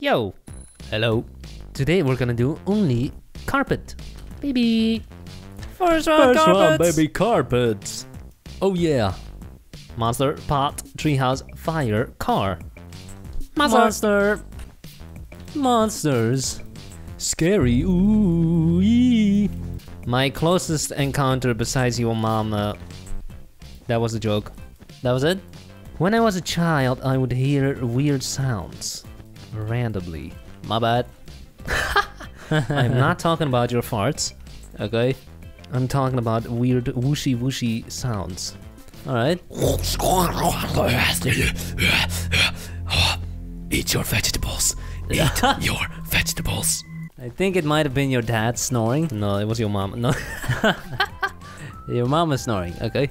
Yo, Hello. today we're gonna do only carpet. Baby. First round First carpets. baby carpets. Oh yeah. Monster, pot, treehouse, fire, car. Monster. Monsters. Scary. Ooh. ee. My closest encounter besides your mom, uh, that was a joke. That was it? When I was a child, I would hear weird sounds. Randomly. My bad. I'm not talking about your farts. Okay. I'm talking about weird whooshy whooshy sounds. Alright. Eat your vegetables. Eat your vegetables. I think it might have been your dad snoring. No, it was your mom. No. Your mom is snoring. Okay.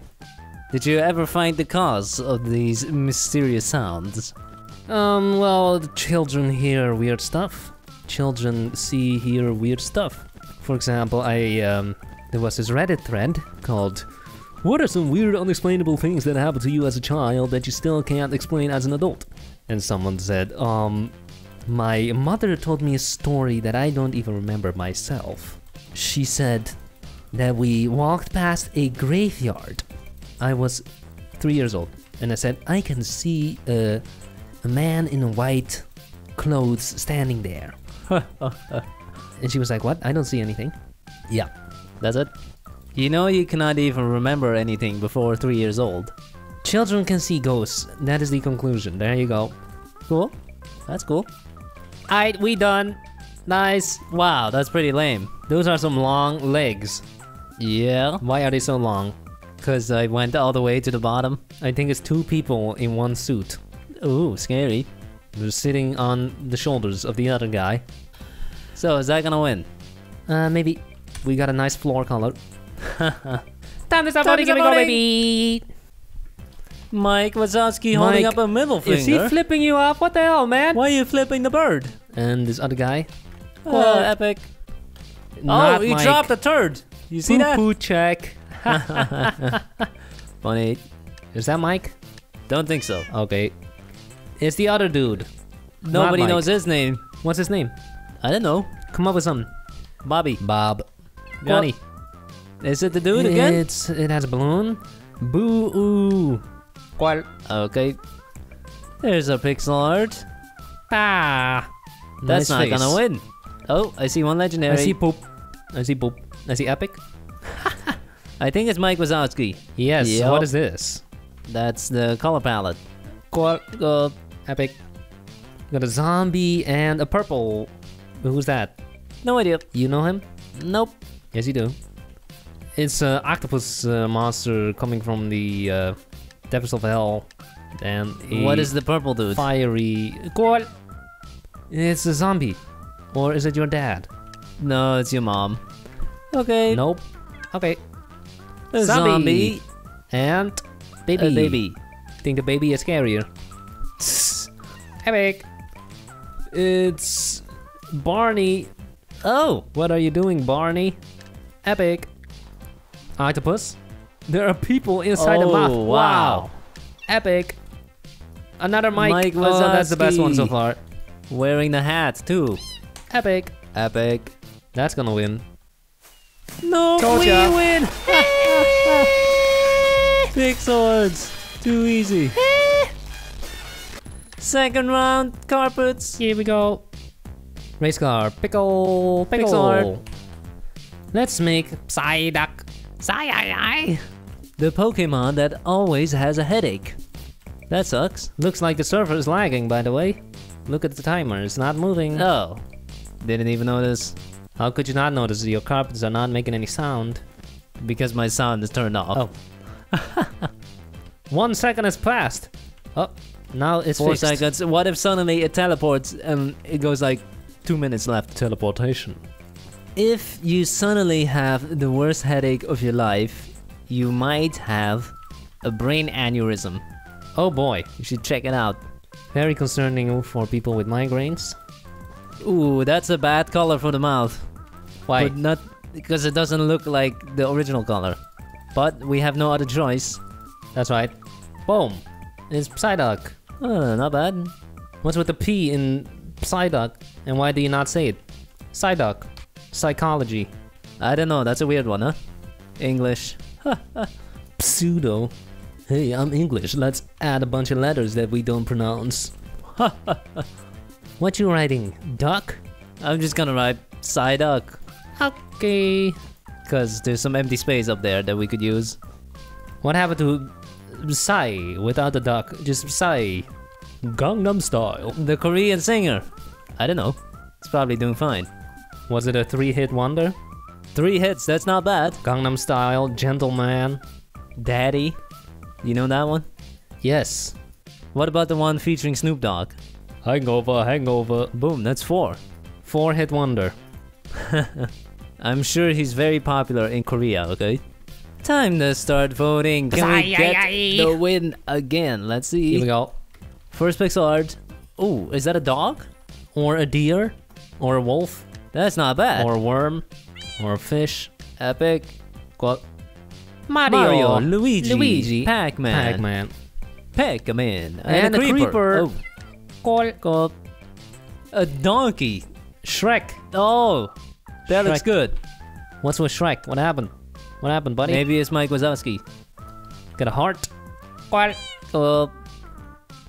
Did you ever find the cause of these mysterious sounds? Um, well, children hear weird stuff. Children see, hear weird stuff. For example, I, um, there was this Reddit thread called What are some weird, unexplainable things that happened to you as a child that you still can't explain as an adult? And someone said, um, my mother told me a story that I don't even remember myself. She said that we walked past a graveyard. I was three years old, and I said, I can see a, a man in white clothes standing there. and she was like, What? I don't see anything. Yeah. That's it? You know you cannot even remember anything before three years old. Children can see ghosts. That is the conclusion. There you go. Cool. That's cool. Alright, we done. Nice. Wow, that's pretty lame. Those are some long legs. Yeah. Why are they so long? Because I went all the way to the bottom. I think it's two people in one suit. Ooh, scary. They're sitting on the shoulders of the other guy. So, is that gonna win? Uh, maybe we got a nice floor color. Time to stop Time voting, go, baby! Mike Wazowski holding up a middle finger. Is he flipping you off? What the hell, man? Why are you flipping the bird? And this other guy? Oh, epic. Not oh, he Mike. dropped a turd. You see Poo that? poo check. Funny. Is that Mike? Don't think so. Okay. It's the other dude. Nobody knows his name. What's his name? I don't know. Come up with something. Bobby. Bob. Johnny. Is it the dude again? It's it has a balloon. Boo ooh. Qual. Okay. There's a pixel art. Ah. That's Nice not face. gonna win. Oh, I see one legendary. I see poop. I see poop. I see epic. I think it's Mike Wazowski. Yes. Yep. What is this? That's the color palette. Qual. Uh, epic. Got a zombie and a purple. Who's that? No idea. You know him? Nope. Yes, you do. It's an octopus uh, monster coming from the uh, depths of hell, and What is the purple dude? fiery? Qual. It's a zombie, or is it your dad? No, it's your mom. Okay. Nope. Okay. A Zombie. zombie. And baby. A baby. Think the baby is scarier. Epic. It's Barney. Oh. What are you doing, Barney? Epic. Octopus. There are people inside the Oh, mouth. wow. Epic. Another mic. Mike oh, that's the best one so far. Wearing the hat too. Epic. Epic. That's gonna win. No, Told we ya. win. Big swords. Too easy. Second round, carpets. Here we go. Race car. Pickle. Pickle. Pixel art. Let's make Psyduck. Psy The Pokemon that always has a headache. That sucks. Looks like the server is lagging, by the way. Look at the timer. It's not moving. Oh. Didn't even notice. How could you not notice? Your carpets are not making any sound. Because my sound is turned off. Oh. One second has passed. Oh, now it's Four fixed. seconds. What if suddenly it teleports and it goes like two minutes left? Teleportation. If you suddenly have the worst headache of your life, you might have a brain aneurysm. Oh boy, You should check it out. very concerning for people with migraines. Ooh, that's a bad color for the mouth. Why? But not because it doesn't look like the original color. But we have no other choice. That's right. Boom. It's Psyduck. Uh, not bad. What's with the P in Psyduck. And why do you not say it? Psyduck. Psychology. I don't know, that's a weird one, huh? English. Pseudo. Hey, I'm English. Let's add a bunch of letters that we don't pronounce. what you writing? Duck? I'm just gonna write Psyduck. Okay. Cause there's some empty space up there that we could use. What happened to Psy without the duck? Just Psy. Gangnam Style. The Korean singer. I don't know. It's probably doing fine. Was it a three-hit wonder? Three hits, that's not bad. Gangnam Style, Gentleman. Daddy. You know that one? Yes. What about the one featuring Snoop Dogg? Hangover, Hangover. Boom, that's four. Four-hit wonder. I'm sure he's very popular in Korea, okay? Time to start voting. Can we get the win again? Let's see. Here we go. First pixel art. Ooh, is that a dog? Or a deer. Or a wolf. That's not bad. Or a worm. Or a fish. Epic. What? Mario, Luigi, Luigi, Pac-Man, Pac-Man. Pac-Man, And a creeper. Oh, Call. God. A donkey. Shrek. Oh, that looks good. What's with Shrek? What happened? What happened, buddy? Maybe it's Mike Wazowski. Got a heart. What? Uh, oh.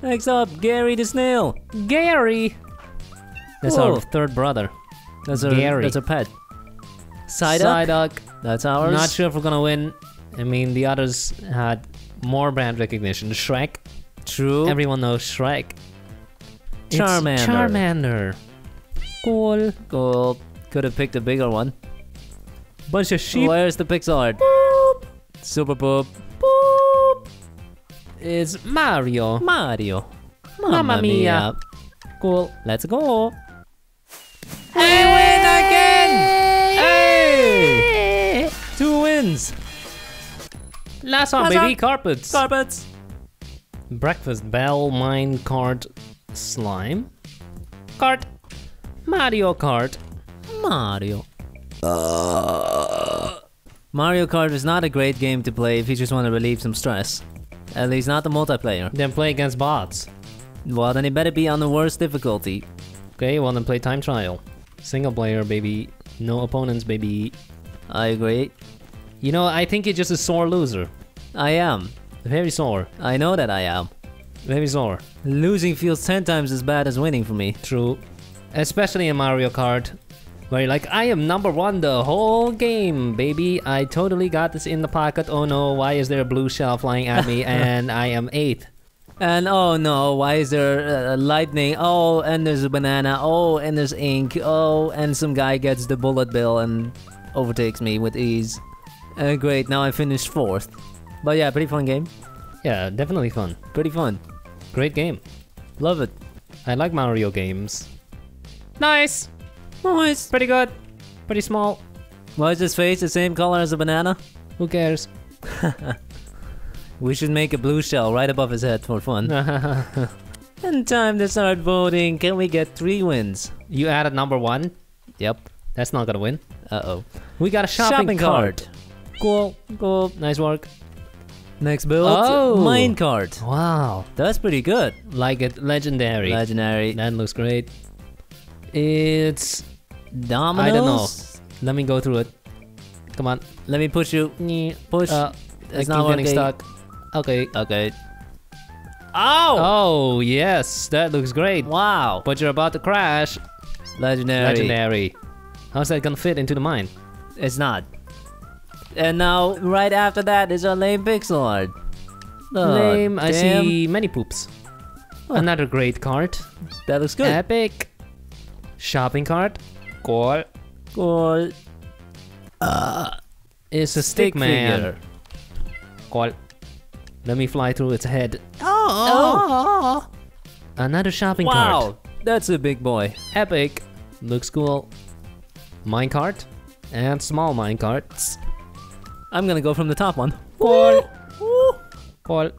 Next up, Gary the Snail. Gary. That's Whoa. our third brother. That's a Gary. that's a pet. Psyduck. Psyduck. That's ours. Not sure if we're gonna win. I mean, the others had more brand recognition. Shrek. True. Everyone knows Shrek. It's Charmander. Charmander. Cool. Cool. Could have picked a bigger one. Bunch of sheep. Where's the pixel art? Super Boop. It's Mario. Mario. Mamma mia. Cool. Let's go. We win again! Hey! Two wins. Last one, Last baby. one. Carpets. Carpets. Breakfast Bell, Mine Cart, Slime. Cart. Mario Kart. Mario. Uh, Mario Kart is not a great game to play if you just want to relieve some stress. At least not the multiplayer. Then play against bots. Well, then it better be on the worst difficulty. Okay, well then play time trial. Single player, baby. No opponents, baby. I agree. You know, I think you're just a sore loser. I am. Very sore. I know that I am. Very sore. Losing feels 10 times as bad as winning for me. True. Especially in Mario Kart. Where you're like, I am number one the whole game, baby. I totally got this in the pocket. Oh no, why is there a blue shell flying at me and I am eighth? And oh no, why is there uh, lightning? Oh, and there's a banana. Oh, and there's ink. Oh, and some guy gets the bullet bill and overtakes me with ease. Uh, great, now I finished fourth. But yeah, pretty fun game. Yeah, definitely fun. Pretty fun. Great game. Love it. I like Mario games. Nice! Nice. Pretty good. Pretty small. Why is his face the same color as a banana? Who cares? We should make a blue shell right above his head for fun. and time to start voting. Can we get three wins? you added number one. Yep. That's not gonna win. Uh oh. We got a shopping, cart. Cool. Cool. Nice work. Next build. Oh. Mine cart. Wow. That's pretty good. Like it. Legendary. Legendary. that looks great. It's. Dominoes. I don't know. Let me go through it. Come on. Let me push you. Push. Uh, it's not getting stuck. Okay. Okay. Oh! Oh, yes. That looks great. Wow. But you're about to crash. Legendary. Legendary. How's that gonna fit into the mine? It's not. And now, right after that is our lame pixel art. Oh, Lame. I see many poops. Another great card. That looks good. Epic. Shopping cart. Cool. Cool. Uh, it's a stick man. Cool. Let me fly through its head. Oh. oh. Another shopping cart. Wow. That's a big boy. Epic. Looks cool. Minecart. And small minecarts. I'm gonna go from the top one. Cool. Cool.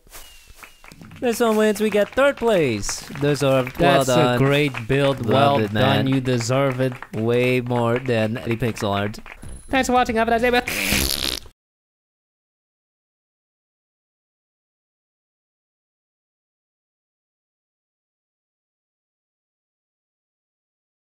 This one wins. We get third place. Those are well That's done. a great build. Love well it, man. done. You deserve it. Way more than the pixel art. Thanks for watching. Have a nice day. bye.